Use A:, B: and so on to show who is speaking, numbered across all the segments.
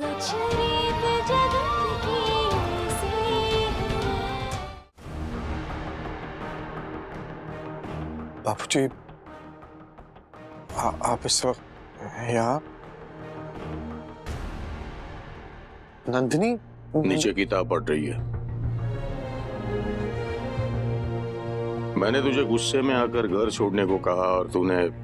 A: बापूजी आ- आप इस वक्त यहाँ? नंदिनी?
B: नीचे किताब पढ़ रही है। मैंने तुझे गुस्से में आकर घर छोड़ने को कहा और तूने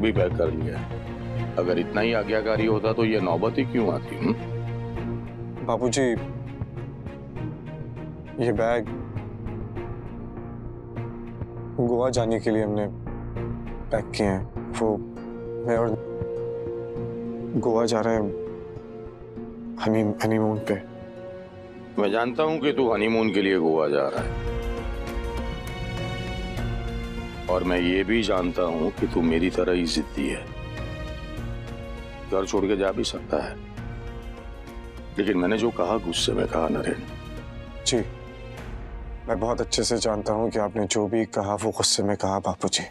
B: बैग भी पैक कर लिया है। अगर इतना ही आज्ञाकारी होता तो ये नौबत ही क्यों आती हुँ?
A: बापूजी ये बैग गोवा जाने के लिए हमने पैक किए हैं। वो मैं और गोवा जा रहे हैं हनी हनीमून पे।
B: मैं जानता हूँ कि तू हनीमून के लिए गोवा जा रहा है। और मैं ये भी जानता हूँ कि तू मेरी तरह ही जिद्दी है। घर छोड़ के जा भी सकता है। लेकिन मैंने जो कहा, गुस्से में कहा, नरेन।
A: जी। मैं बहुत अच्छे से जानता हूँ कि आपने जो भी कहा, वो गुस्से में कहा बापूजी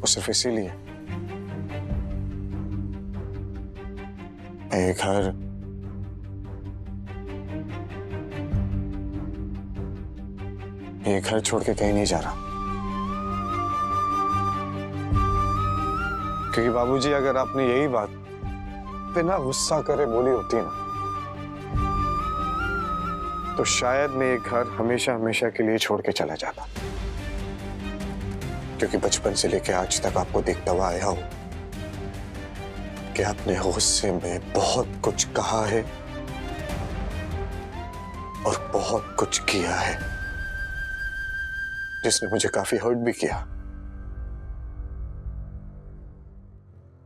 A: वो सिर्फ़ इसीलिए। मैं ये घर ये घर छोड़ के कहीं नहीं जा रहा। क्योंकि बाबूजी, अगर आपने यही बात बिना गुस्सा करे, बोली होती ना तो शायद मैं ये घर हमेशा हमेशा के लिए छोड़ के चला जाता। क्योंकि बचपन से लेकर आज तक आपको देखता हुआ आया हूँ कि आपने गुस्से में बहुत कुछ कहा है और बहुत कुछ किया है, जिसने मुझे काफ़ी हर्ट भी किया।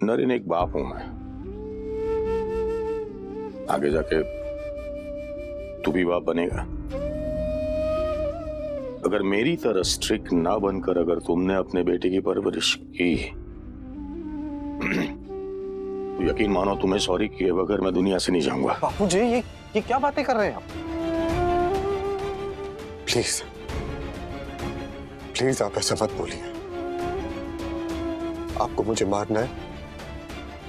B: नरेन एक बाप हूँ मैं। आगे जाके तू भी बाप बनेगा। अगर मेरी तरह स्ट्रिक्ट ना बनकर अगर तुमने अपने बेटे की परवरिश की तो यकीन मानो तुम्हें सॉरी किए बगैर मैं दुनिया से नहीं जाऊँगा।
A: बापू जी ये ये क्या बातें कर रहे हैं आप? प्लीज़ प्लीज़ आप ऐसा मत बोलिए। आपको मुझे मारना है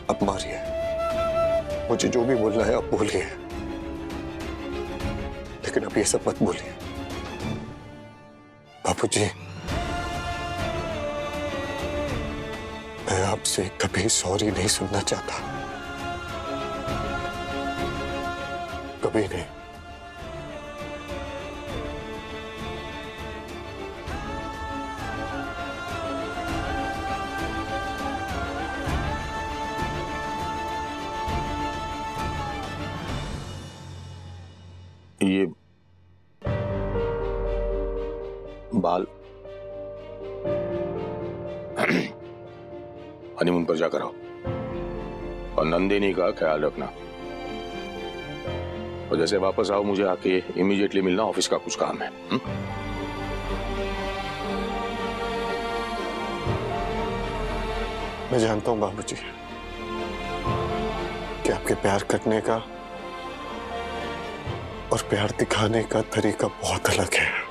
A: अब मारिए मुझे जो भी बोलना है, आप बोलिए। लेकिन अब ये सब मत बोलिए। बापू जी मैं आपसे कभी सॉरी नहीं सुनना चाहता। कभी नहीं।
B: बाल। हनीमून पर जाकर आओ। और नंदिनी का ख्याल रखना। और जैसे वापस आओ, मुझे आके इमीडिएटली मिलना ऑफ़िस का कुछ काम है हुँ?
A: मैं जानता हूँ बाबूजी, कि आपके प्यार करने का और प्यार दिखाने का तरीका बहुत अलग है।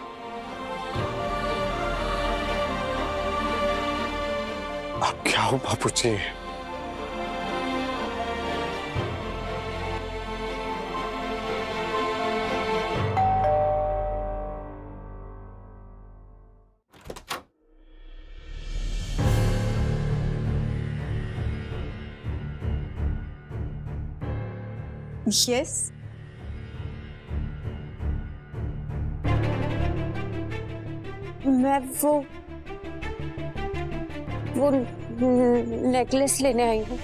A: हो बाबूजी
C: यस मैं वो वो नेकलेस लेने आई हूँ।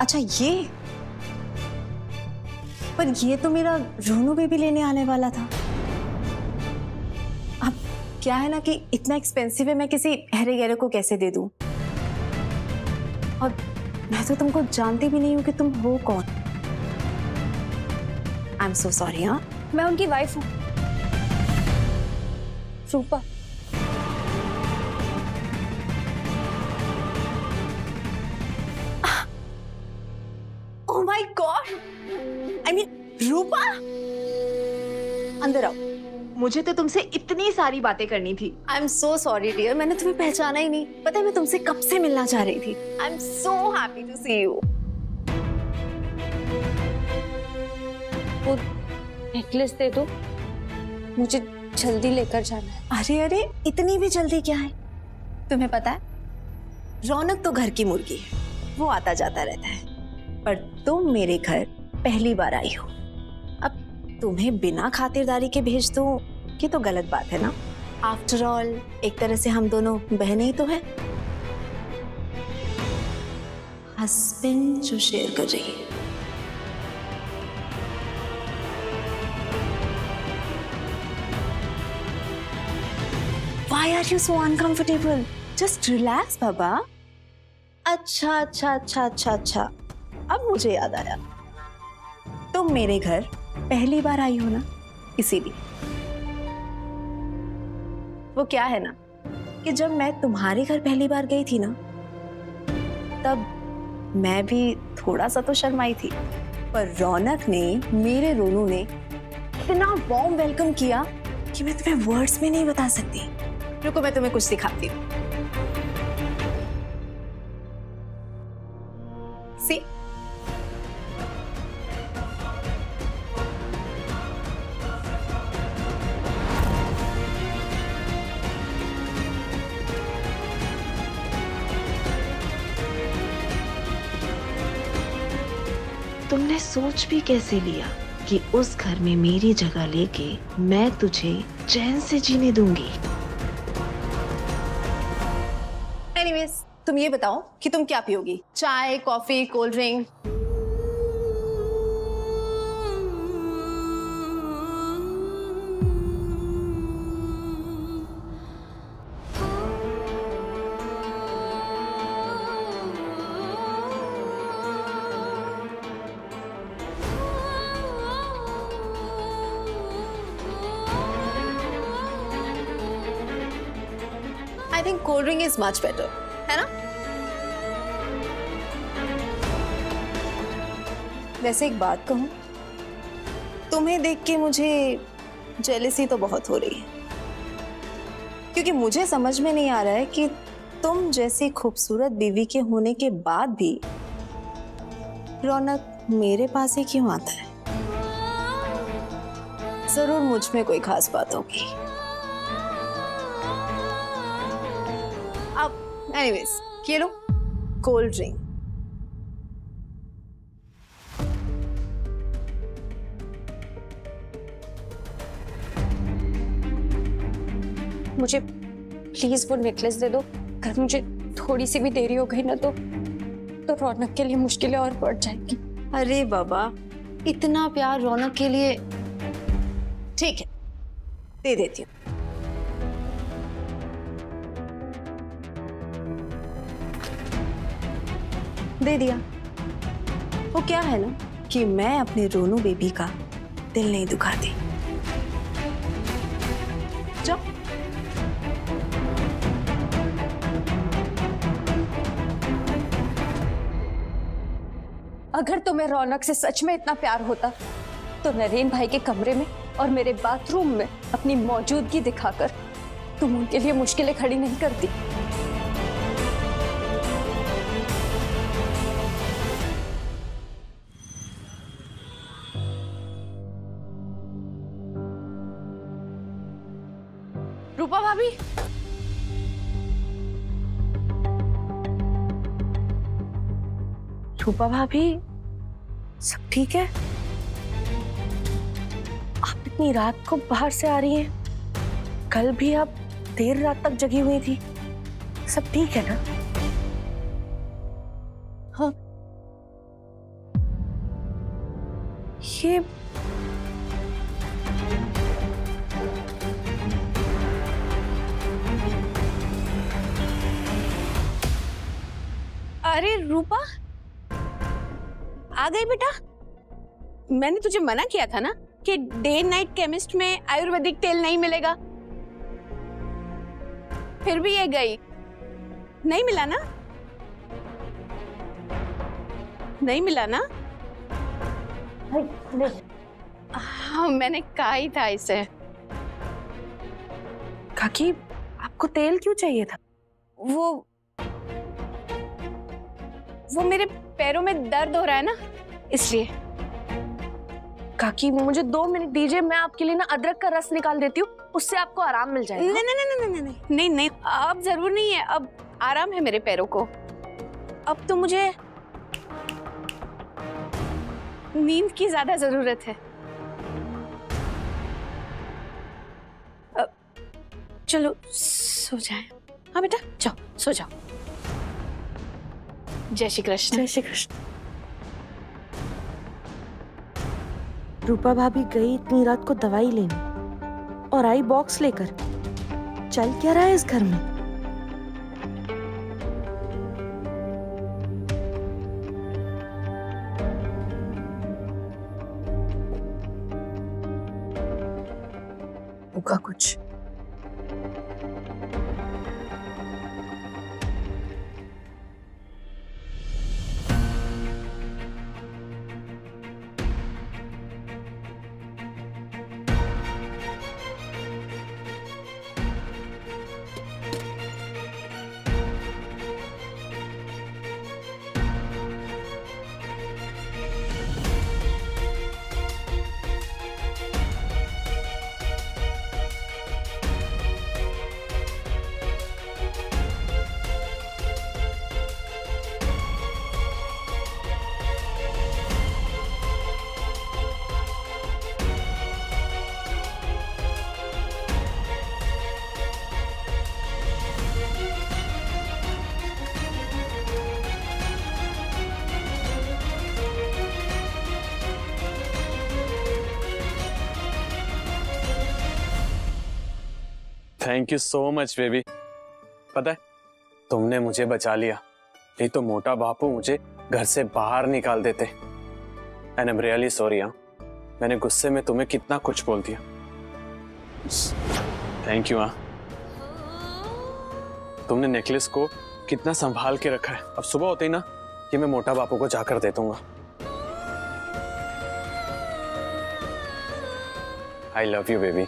D: अच्छा ये? पर ये तो मेरा रोनू बेबी लेने आने वाला था। अब क्या है ना कि इतना एक्सपेंसिव है मैं किसी हरे गहरे को कैसे दे दूँ? और मैं तो तुमको जानती भी नहीं हूँ कि तुम हो कौन। आई एम सो सॉरी हाँ?
C: मैं उनकी वाइफ हूँ। रूपा।
D: अंदर आओ। मुझे तो तुमसे इतनी सारी बातें करनी थी। I am so sorry dear मैंने तुम्हें पहचाना ही नहीं। पता है मैं तुमसे कब से मिलना चाह रही थी। I am so happy to see you
C: वो नेकलेस दे दो। मुझे जल्दी लेकर जाना है।
D: अरे अरे इतनी भी जल्दी क्या है? तुम्हें पता है रौनक तो घर की मुर्गी है। वो आता जाता रहता है। पर तुम मेरे घर पहली बार आई हो। तुम्हें बिना खातिरदारी के भेज दो ये तो गलत बात है ना? आफ्टर ऑल एक तरह से हम दोनों बहनें ही तो हैं। हस्बैंड जो शेयर कर रही है। Why are you so uncomfortable? Just relax, बाबा. अच्छा अच्छा अच्छा अच्छा अच्छा। अब मुझे याद आया। तुम मेरे घर पहली बार आई हो ना, इसीलिए। वो क्या है ना, कि जब मैं तुम्हारे घर पहली बार गई थी ना, तब मैं भी थोड़ा सा तो शर्माई थी, पर रौनक ने, मेरे रोनू ने इतना वार्म वेलकम किया कि मैं तुम्हें वर्ड्स में नहीं बता सकती, रुको मैं तुम्हें कुछ सिखाती हूँ।
E: तुमने सोच भी कैसे लिया कि उस घर में मेरी जगह लेके मैं तुझे चैन से जीने दूँगी?
D: एनीवेज तुम ये बताओ कि तुम क्या पियोगी? चाय, coffee, cold drink? I think cold drink is much better है ना? वैसे एक बात कहूँ, तुम्हें देख के मुझे जेलिसी तो बहुत हो रही है। क्योंकि मुझे समझ में नहीं आ रहा है कि तुम जैसी खूबसूरत बीवी के होने के बाद भी रौनक मेरे पास ही क्यों आता है? ज़रूर मुझमें कोई खास बात होगी। एनीवेज ये लो कोल्ड ड्रिंक
C: मुझे प्लीज़ वो नेकलेस दे दो। अगर मुझे थोड़ी सी भी देरी हो गई ना तो तो रौनक के लिए मुश्किलें और बढ़ जाएँगी।
D: अरे बाबा इतना प्यार रौनक के लिए। ठीक है दे देती हूँ। दे दिया। वो क्या है ना, कि मैं अपने रोनू बेबी का दिल नहीं दुखाती। जाओ।
C: अगर तुम्हें रौनक से सच में इतना प्यार होता तो नरेन भाई के कमरे में और मेरे बाथरूम में अपनी मौजूदगी दिखाकर तुम उनके लिए मुश्किलें खड़ी नहीं करती।
D: रूपा भाभी, सब ठीक है? आप इतनी रात को बाहर से आ रही हैं। कल भी आप देर रात तक जगी हुई थी। सब ठीक है ना?
F: मैंने तुझे मना किया था ना कि डे नाइट केमिस्ट में आयुर्वेदिक तेल नहीं मिलेगा? फिर भी ये गई। नहीं मिला ना? नहीं मिला ना? हाँ मैंने कहा ही था इसे।
C: काकी आपको तेल क्यों चाहिए था? वो वो मेरे पैरों में दर्द हो रहा है ना इसलिए। काकी मुझे दो मिनट दीजिए मैं आपके लिए ना अदरक का रस निकाल देती हूँ उससे आपको आराम मिल जाएगा। नहीं नहीं नहीं नहीं नहीं नहीं नहीं अब ज़रूर नहीं है अब आराम है मेरे पैरों को। अब तो मुझे नींद की ज़्यादा ज़रूरत है। अब चलो सो जाए। हाँ बेटा जाओ सो जाओ। जय श्री कृष्ण।
F: जय श्री कृष्ण। रूपा भाभी गई इतनी रात को दवाई लेने और आई बॉक्स लेकर। चल क्या रहा है इस घर में?
C: कुछ।
G: Thank you so much baby पता है, तुमने मुझे बचा लिया। नहीं तो मोटा बापू मुझे घर से बाहर निकाल देते। एंड एम रियली सॉरी हाँ। मैंने गुस्से में तुम्हें कितना कुछ बोल दिया। थैंक यू हाँ। तुमने नेकलेस को कितना संभाल के रखा है। अब सुबह होते ही ना, कि मैं मोटा बापू को जाकर दे दूँगा। आई लव यू बेबी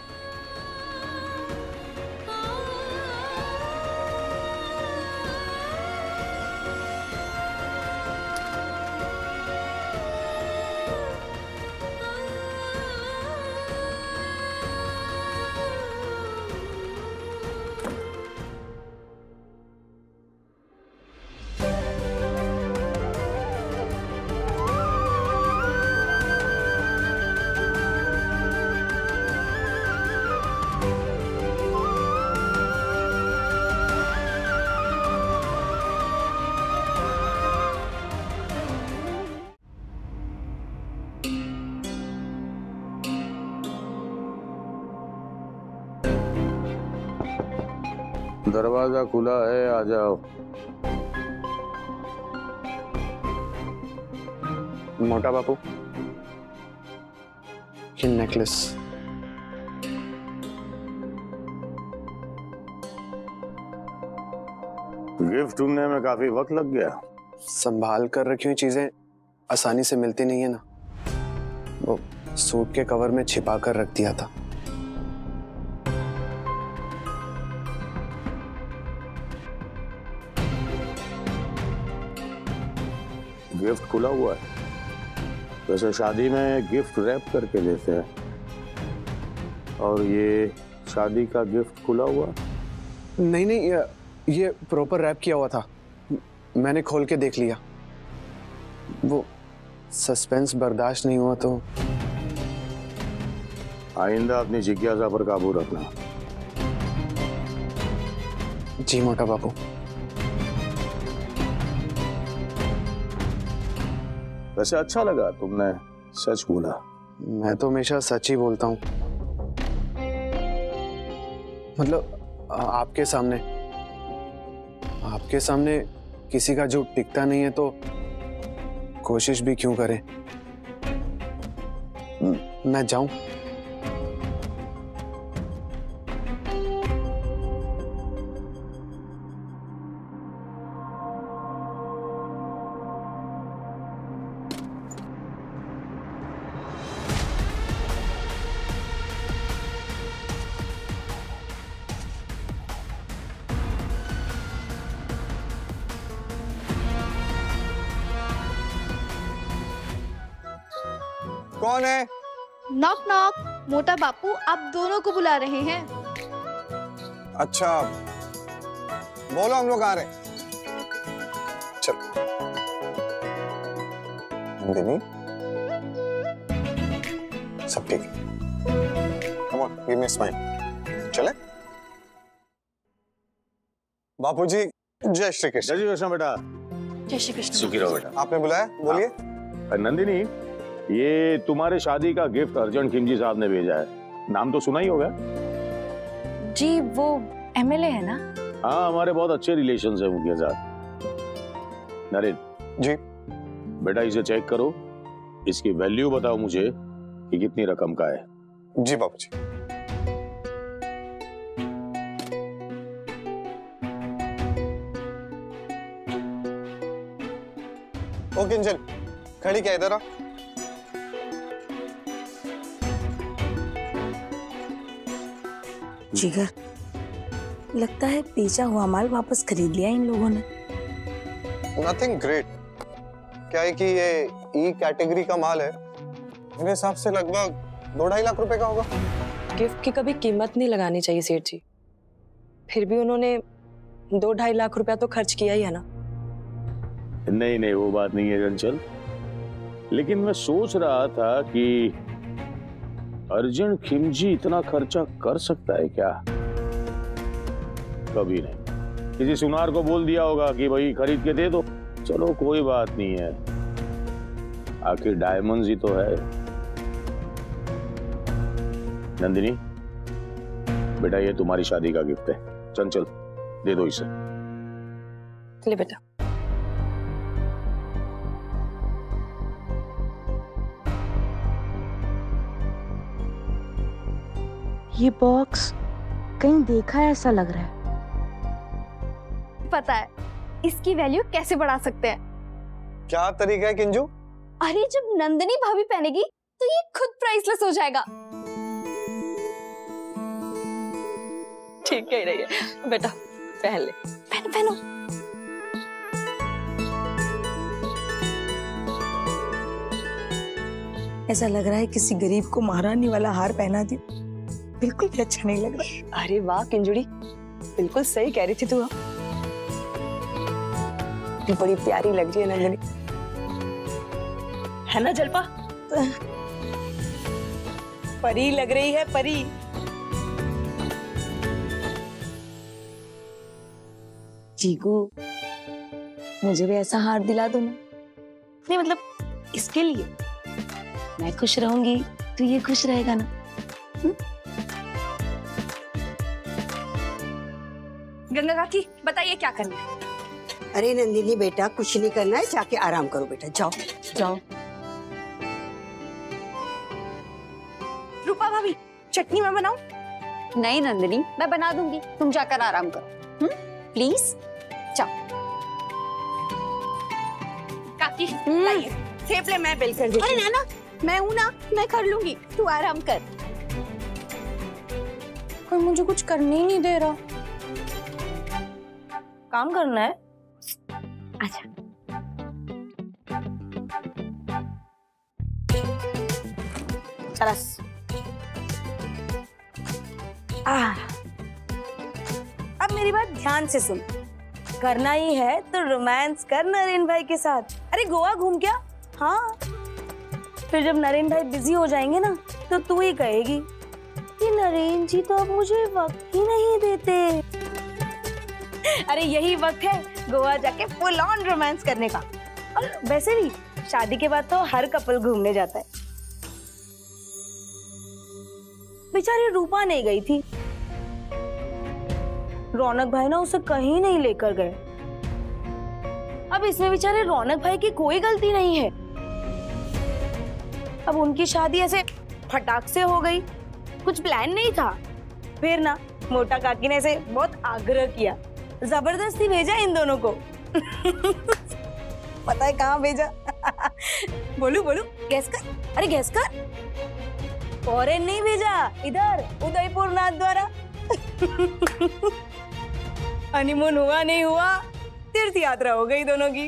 B: दरवाज़ा खुला है आ जाओ।
G: मोटा बापू। ये नेकलेस
B: गिफ्ट ढूँढने में काफ़ी वक्त लग गया।
G: संभाल कर रखी हुई चीज़ें आसानी से मिलती नहीं है ना। वो सूट के कवर में छिपा कर रख दिया था।
B: गिफ्ट खुला हुआ है। वैसे शादी में गिफ्ट रैप करके देते हैं। और ये शादी का गिफ्ट खुला हुआ?
G: नहीं नहीं ये, ये प्रॉपर रैप किया हुआ था। मैंने खोल के देख लिया। वो सस्पेंस बर्दाश्त नहीं हुआ तो।
B: आइंदा अपनी जिज्ञासा पर काबू रखना।
G: जी मोटा बापू
B: वैसे अच्छा लगा तुमने सच बोला।
G: मैं तो हमेशा सच ही बोलता हूँ। मतलब आपके सामने। आपके सामने किसी का झूठ टिकता नहीं है तो कोशिश भी क्यों करें? मैं जाऊँ?
A: कौन है?
H: नॉक नॉक मोटा बापू आप दोनों को बुला रहे हैं।
A: अच्छा। बोलो हम लोग आ रहे चलो। नंदिनी। सब ठीक है। Come on give me smile चले। बापूजी जय श्री कृष्ण।
B: जय श्री कृष्ण बेटा।
C: जय श्री कृष्ण।
B: सुखी रहो बेटा।
A: आपने बुलाया? बोलिए।
B: नंदिनी ये तुम्हारे शादी का गिफ्ट अर्जन खिमजी साहब ने भेजा है। नाम तो सुना ही होगा।
C: जी वो एमएलए है ना?
B: हाँ हमारे बहुत अच्छे रिलेशन है उनके साथ। नरेन।
A: जी।
B: बेटा इसे चेक करो। इसकी वैल्यू बताओ मुझे कि कितनी रकम का है।
A: जी बापूजी ओ किंजल खड़ी क्या इधर आ?
I: जिगर लगता है बेचा हुआ माल वापस खरीद लिया इन लोगों ने।
A: नथिंग ग्रेट क्या है कि ये ई कैटेगरी का माल है? मेरे हिसाब से लगभग दो ढाई लाख रुपए का होगा।
J: गिफ्ट की कभी कीमत नहीं लगानी चाहिए सेठ जी। फिर भी उन्होंने दो ढाई लाख रुपया तो खर्च किया ही है ना?
B: नहीं नहीं वो बात नहीं है चंचल। लेकिन मैं सोच रहा था कि अर्जन खिमजी इतना खर्चा कर सकता है क्या? कभी नहीं। किसी सुनार को बोल दिया होगा कि भाई खरीद के दे दो। चलो, कोई बात नहीं है। आखिर डायमंड्स ही तो है। नंदिनी, बेटा ये तुम्हारी शादी का गिफ्ट है। चंचल दे दो इसे।
J: बेटा।
F: ये बॉक्स कहीं देखा है ऐसा लग रहा है?
K: पता है इसकी वैल्यू कैसे बढ़ा सकते हैं?
A: क्या तरीका है किंजू?
K: अरे जब नंदनी भाभी पहनेगी तो ये खुद प्राइसलेस हो जाएगा।
J: ठीक कह रही है। बेटा पहन ले।
K: पहनो पहनो।
I: ऐसा लग रहा है किसी गरीब को महारानी वाला हार पहना दी बिल्कुल भी अच्छा नहीं लग रहा।
J: अरे वाह, किंजुड़ी। बिल्कुल सही कह रही थी तू। ये बड़ी प्यारी लग रही है नंदिनी है ना, जलपा?
I: परी लग रही है, परी। चीकू, मुझे भी ऐसा हार दिला दो ना। नहीं मतलब इसके लिए। मैं खुश रहूँगी तो ये खुश रहेगा ना।
C: गंगा काकी बताइए क्या करना है?
L: अरे नंदिनी बेटा कुछ नहीं करना है जाके आराम करो बेटा जाओ।
I: जाओ।
C: रूपा भाभी चटनी मैं बनाऊँ?
K: नहीं नंदिनी मैं बना दूँगी तुम जाकर आराम करो। हम्म प्लीज़ जाओ।
C: काकी लाइए। थेपले मैं बेल कर देती
K: अरे ना ना मैं हूँ ना मैं कर लूँगी तू आराम कर।
C: कोई मुझे कुछ करने ही नहीं दे रहा।
I: काम करना है।
K: अच्छा।
I: चरस आ अब मेरी बात ध्यान से सुन। करना ही है तो रोमांस कर नरेन भाई के साथ। अरे गोवा घूम क्या? हाँ। फिर जब नरेन भाई बिज़ी हो जाएँगे ना तो तू ही कहेगी कि नरेन जी तो अब मुझे वक्त ही नहीं देते। अरे, यही वक्त है गोवा जाके फुल ऑन रोमांस करने का। और वैसे भी, शादी के बाद तो हर कपल घूमने जाता है। बेचारी रूपा नहीं गई थी। रौनक भाई ना उसे कहीं नहीं लेकर गए। अब इसमें बेचारे रौनक भाई की कोई गलती नहीं है। अब उनकी शादी ऐसे फटाक से हो गई। कुछ प्लान नहीं था। फिर ना, मोटा काकी ने ऐसे बहुत आग्रह किया। ज़बरदस्ती भेजा इन दोनों को। पता है कहाँ भेजा? बोलू बोलू। गैस कर। अरे गैस कर। फॉरेन नहीं भेजा। इधर, उदयपुर नाथ द्वारा। हनीमून हुआ, नहीं हुआ। तीर्थ यात्रा हो गई दोनों की।